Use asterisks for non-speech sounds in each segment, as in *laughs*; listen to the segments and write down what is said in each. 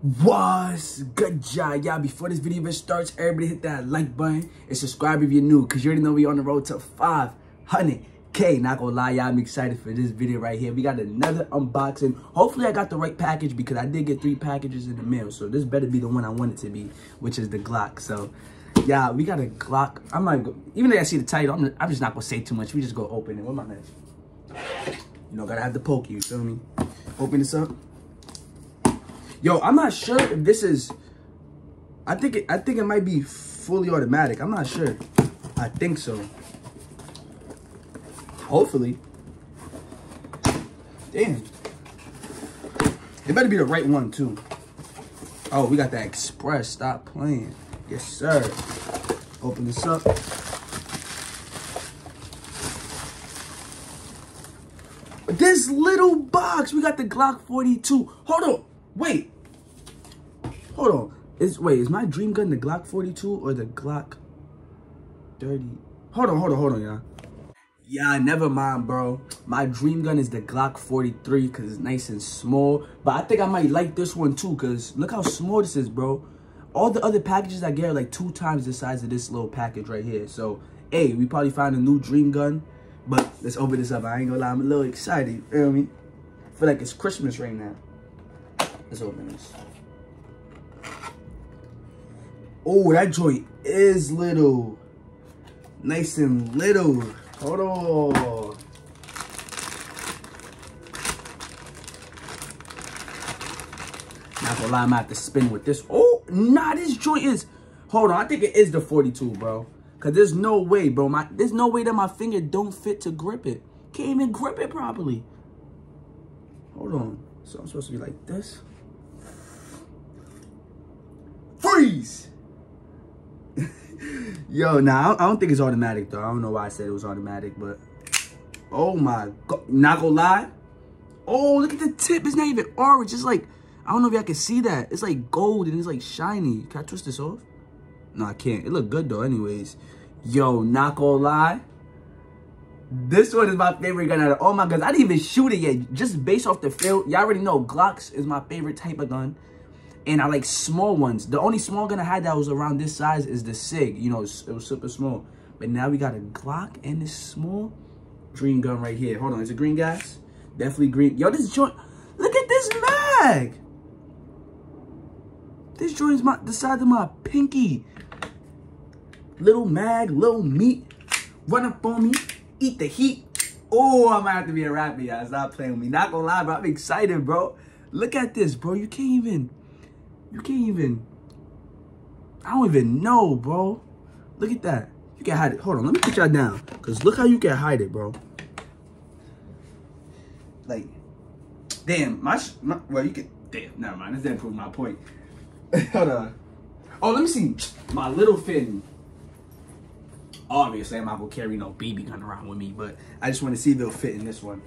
What's good, y'all? Y'all, before this video even starts, everybody hit that like button and subscribe if you're new, because you already know we on the road to 500K. Not gonna lie, y'all, I'm excited for this video right here. We got another unboxing. Hopefully, I got the right package, because I did get three packages in the mail, so this better be the one I want it to be, which is the Glock. So, yeah, we got a Glock. I'm not, even though I see the title, I'm, I'm just not gonna say too much. We just go open it. What my next? You know, gotta have the poke, you feel me? Open this up. Yo, I'm not sure if this is. I think it. I think it might be fully automatic. I'm not sure. I think so. Hopefully. Damn. It better be the right one too. Oh, we got that express. Stop playing. Yes, sir. Open this up. This little box. We got the Glock 42. Hold on. Wait. Hold on. Is wait, is my dream gun the Glock 42 or the Glock 30? Hold on, hold on, hold on, y'all. Yeah, never mind, bro. My dream gun is the Glock 43 because it's nice and small. But I think I might like this one too because look how small this is, bro. All the other packages I get are like two times the size of this little package right here. So, hey, we probably found a new dream gun. But let's open this up. I ain't gonna lie, I'm a little excited. You feel me? I feel like it's Christmas right now. Let's open this. Oh, that joint is little. Nice and little. Hold on. Not gonna lie, I'm gonna have to spin with this. Oh, nah, this joint is. Hold on, I think it is the 42, bro. Cause there's no way, bro. My there's no way that my finger don't fit to grip it. Can't even grip it properly. Hold on. So I'm supposed to be like this. *laughs* Yo, nah, I don't think it's automatic though. I don't know why I said it was automatic, but oh my god, not gonna lie. Oh, look at the tip. It's not even orange. It's like I don't know if y'all can see that. It's like gold and it's like shiny. Can I twist this off? No, I can't. It look good though. Anyways, yo, not gonna lie. This one is my favorite gun out of all my guns. I didn't even shoot it yet. Just based off the feel, y'all already know Glocks is my favorite type of gun. And I like small ones. The only small gun I had that was around this size is the SIG. You know, it was super small. But now we got a Glock and this small green gun right here. Hold on, is it green gas? Definitely green. Yo, this joint, look at this mag. This joint's my, the size of my pinky. Little mag, little meat. Run up on me, eat the heat. Oh, I might have to be a rapper, y'all. Stop playing with me. Not gonna lie, bro. I'm excited, bro. Look at this, bro. You can't even... You can't even... I don't even know, bro. Look at that. You can hide it. Hold on, let me put y'all down. Because look how you can hide it, bro. Like, damn, my, my... Well, you can... Damn, never mind. This didn't prove my point. *laughs* Hold on. Oh, let me see. My little fin. Obviously, I'm not going to carry no BB gun around with me. But I just want to see if it'll fit in this one.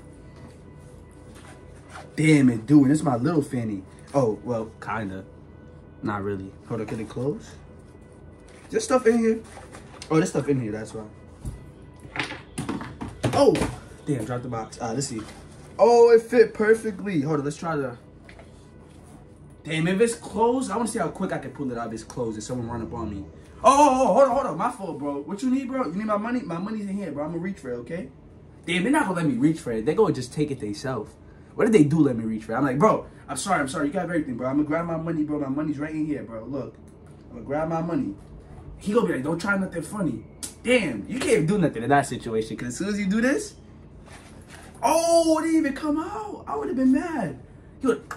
Damn it, dude. This is my little finny. Oh, well, kind of. Not really. Hold on, can it close? There's stuff in here. Oh, there's stuff in here, that's why. Oh! Damn, dropped the box. Ah, let's see. Oh, it fit perfectly. Hold on, let's try the... Damn, if it's closed, I want to see how quick I can pull it out if it's closed if someone run up on me. Oh, oh, oh, hold on, hold on. My fault, bro. What you need, bro? You need my money? My money's in here, bro. I'm going to reach for it, okay? Damn, they're not going to let me reach for it. They're going to just take it themselves. What did they do let me reach for? I'm like, bro, I'm sorry, I'm sorry. You got everything, bro. I'm to grab my money, bro. My money's right in here, bro. Look. I'm to grab my money. He to be like, don't try nothing funny. Damn, you can't do nothing in that situation. Because as soon as you do this, oh, it didn't even come out. I would have been mad. You would,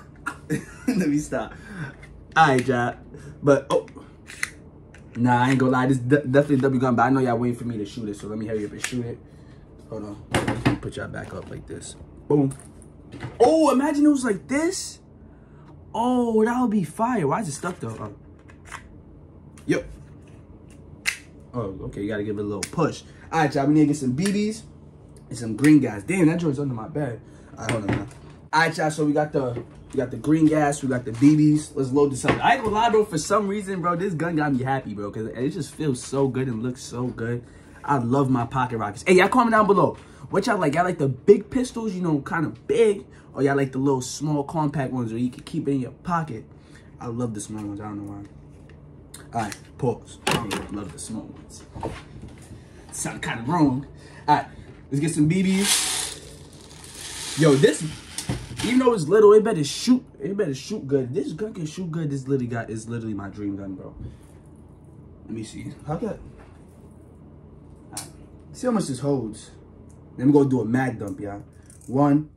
*laughs* let me stop. All right, Jack. But, oh. Nah, I ain't gonna lie. This definitely W gun, but I know y'all waiting for me to shoot it, so let me hurry up and shoot it. Hold on. Put y'all back up like this. Boom. Oh, imagine it was like this. Oh, that would be fire. Why is it stuck though? Oh. Yep. Oh, okay. You gotta give it a little push. All right, y'all. We need to get some BBs and some green gas. Damn, that joint's under my bed. All right, hold on now. All right, y'all. So we got the we got the green gas. We got the BBs. Let's load this up. I ain't gonna lie, bro. For some reason, bro, this gun got me happy, bro, because it just feels so good and looks so good. I love my pocket rockets. Hey, y'all comment down below. What y'all like? Y'all like the big pistols, you know, kind of big, or y'all like the little small compact ones where you can keep it in your pocket? I love the small ones. I don't know why. All right, pause. I love the small ones. Sound kind of wrong. All right, let's get some BBs. Yo, this, even though it's little, it better shoot. It better shoot good. This gun can shoot good. This literally got is literally my dream gun, bro. Let me see. How that? See how much this holds. Then me go do a mag dump, y'all. One.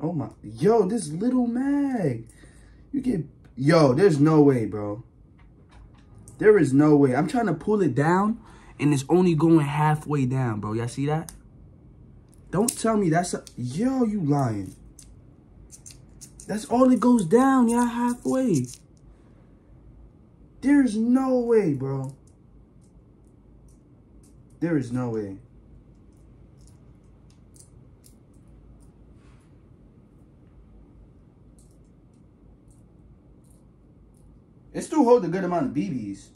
Oh my, yo, this little mag. You get, yo, there's no way, bro. There is no way. I'm trying to pull it down, and it's only going halfway down, bro. Y'all see that? Don't tell me that's a... Yo, you lying. That's all it goes down, y'all, halfway. There's no way, bro. There is no way. It still hold a good amount of BBs.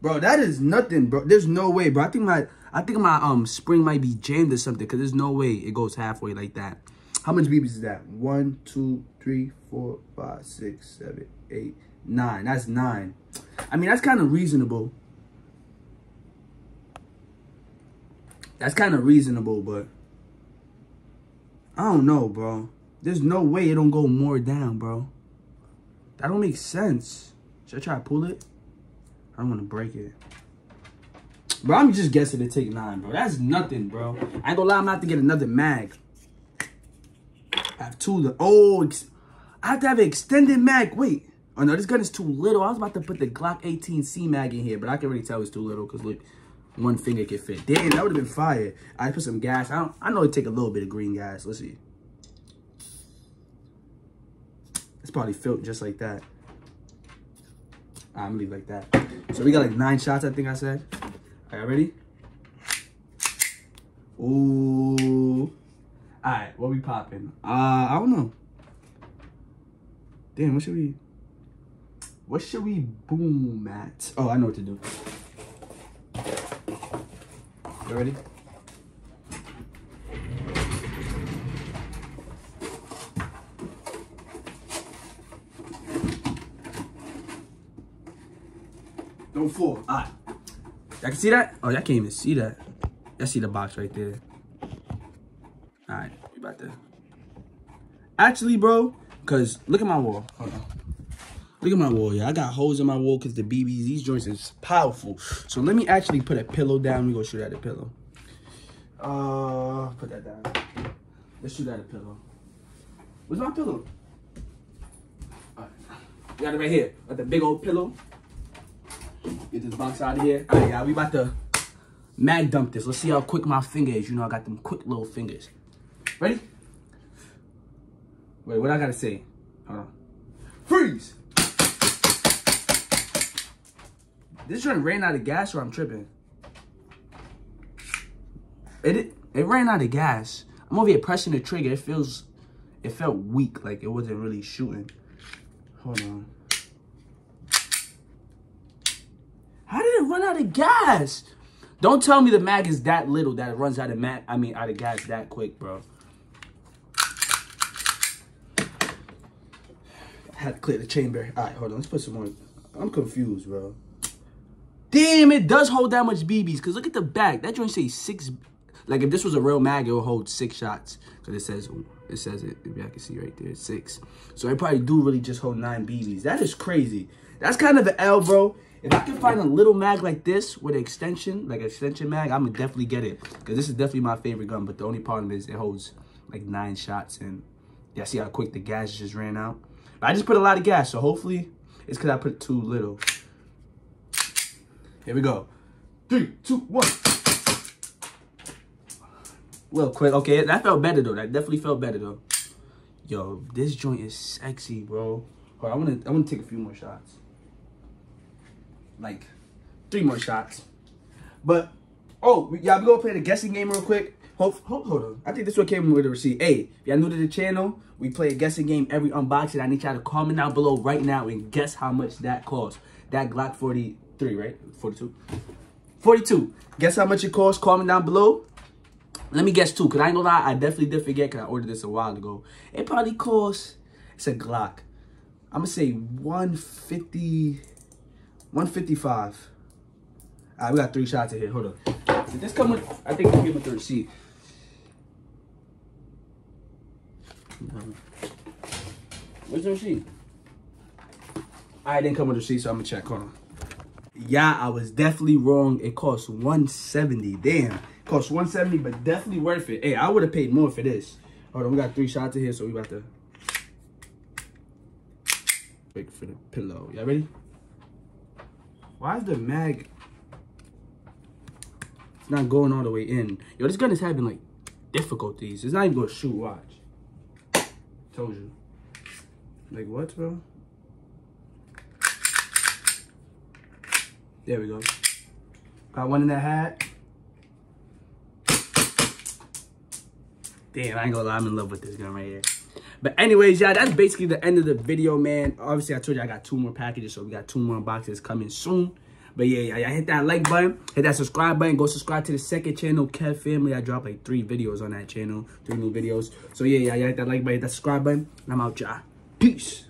Bro, that is nothing, bro. There's no way, bro. I think my I think my um spring might be jammed or something because there's no way it goes halfway like that. How much BBs is that? One, two, three, four, five, six, seven, eight, nine. That's nine. I mean, that's kind of reasonable. That's kind of reasonable, but I don't know, bro. There's no way it don't go more down, bro. That don't make sense. Should I try to pull it? I don't want to break it. Bro, I'm just guessing to take nine, bro. That's nothing, bro. I ain't gonna lie, I'm about to get another mag. I have two. The oh, I have to have an extended mag. Wait. Oh, no, this gun is too little. I was about to put the Glock 18C mag in here, but I can already tell it's too little because, look, one finger can fit. Damn, that would have been fire. I put some gas. I, don't, I know it take a little bit of green gas. Let's see. It's probably filled just like that. I'm gonna leave like that. So we got like nine shots, I think I said. All right, ready? Ooh. All right, what we popping? Uh, I don't know. Damn, what should we? What should we boom at? Oh, I know what to do. You ready? Don't fall. All right. Y'all can see that? Oh, y'all can't even see that. Y'all see the box right there. All right, we about to. Actually, bro, because look at my wall. Look at my wall, yeah. I got holes in my wall because the BBs, these joints is powerful. So let me actually put a pillow down. We go shoot at a pillow. Uh, put that down. Let's shoot at a pillow. Where's my pillow? All right. Got it right here. Got the big old pillow. Get this box out of here. All right, y'all. We about to mag dump this. Let's see how quick my finger is. You know, I got them quick little fingers. Ready? Wait, what I gotta say? Hold on. Freeze! This joint ran out of gas or I'm tripping. It, it ran out of gas. I'm over here pressing the trigger. It feels, it felt weak. Like it wasn't really shooting. Hold on. How did it run out of gas? Don't tell me the mag is that little that it runs out of mag. I mean, out of gas that quick, bro. I had to clear the chamber. All right, hold on. Let's put some more. I'm confused, bro. Damn, it does hold that much BBs. Because look at the back. That joint says six. Like, if this was a real mag, it would hold six shots. Because it says, it says it. Maybe I can see right there. Six. So, it probably do really just hold nine BBs. That is crazy. That's kind of an L, bro. If I can find a little mag like this with an extension, like an extension mag, I'm going to definitely get it. Because this is definitely my favorite gun. But the only problem is it holds like nine shots. And yeah, see how quick the gas just ran out? But I just put a lot of gas. So, hopefully, it's because I put too little. Here we go. Three, two, one. Well, quick. Okay, that felt better, though. That definitely felt better, though. Yo, this joint is sexy, bro. I want to I wanna take a few more shots. Like, three more shots. But, oh, y'all, we gonna play the guessing game real quick. Hold, hold, hold on. I think this one came with a receipt. Hey, if y'all new to the channel, we play a guessing game every unboxing. I need y'all to comment down below right now and guess how much that costs. That Glock 43, right? 42? 42. Guess how much it costs? Comment down below. Let me guess too, because I ain't gonna lie, I definitely did forget because I ordered this a while ago. It probably costs, it's a Glock. I'm gonna say 150, 155. All right, we got three shots in here. Hold on. Did this come with? I think it came with the receipt. Where's the receipt? I didn't come with the receipt, so I'm gonna check. Hold on. Yeah, I was definitely wrong. It cost 170. Damn. Cost 170, but definitely worth it. Hey, I would have paid more for this. Hold on, we got three shots in here, so we about to break for the pillow. Y'all ready? Why is the mag it's not going all the way in? Yo, this gun is having like difficulties. It's not even gonna shoot, watch. Told you. Like what, bro? There we go. Got one in that hat. Damn, I ain't gonna lie, I'm in love with this gun right here. But anyways, y'all, that's basically the end of the video, man. Obviously, I told you I got two more packages, so we got two more boxes coming soon. But yeah, yeah, hit that like button, hit that subscribe button, go subscribe to the second channel, Kev Family. I dropped like three videos on that channel, three new videos. So yeah, yeah, yeah, hit that like button, hit that subscribe button, and I'm out, y'all. Peace.